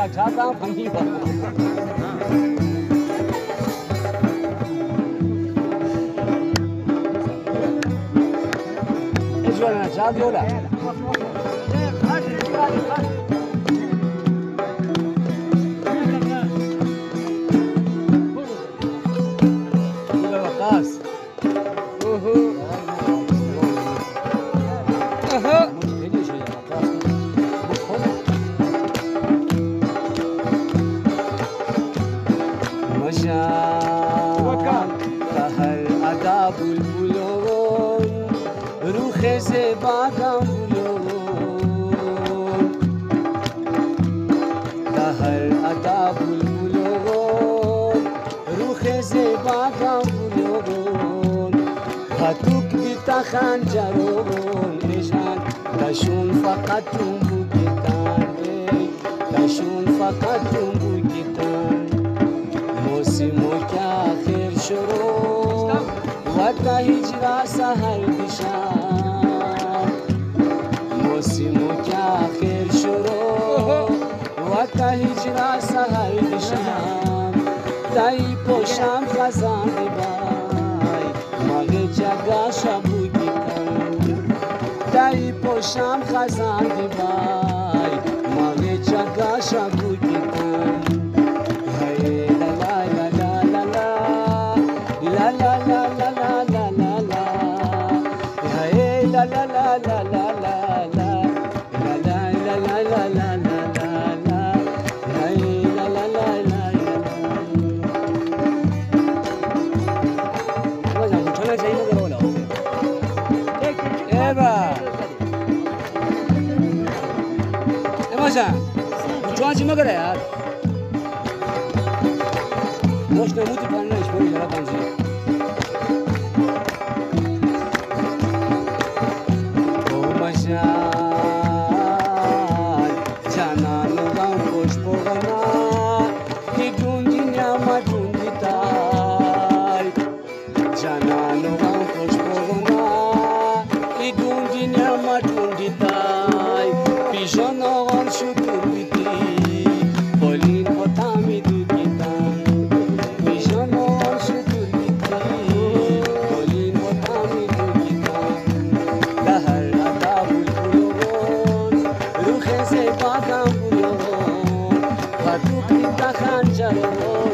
का खाता फंकी पर Giorno, ciao Viola. گلون روح زبادم گلون دهر عطا بلبلون روح زبادم گلون خطوک دیتا خنجرون نشان دشون فقط تنبو گیتان دشون فقط تنبو گیتان موسیمو کیا وقت هجرا سهل بشان موسمو که آخر شروع وقت هجرا سهل بشان دای پوشم خزان بای مغه جگا شبو گیتن دای پوشم خزان بای مغه جگا شبو कैसा चुआ चिमक मगर है यार। मोस्ट मुझे पानी छोड़ जरा पानी oh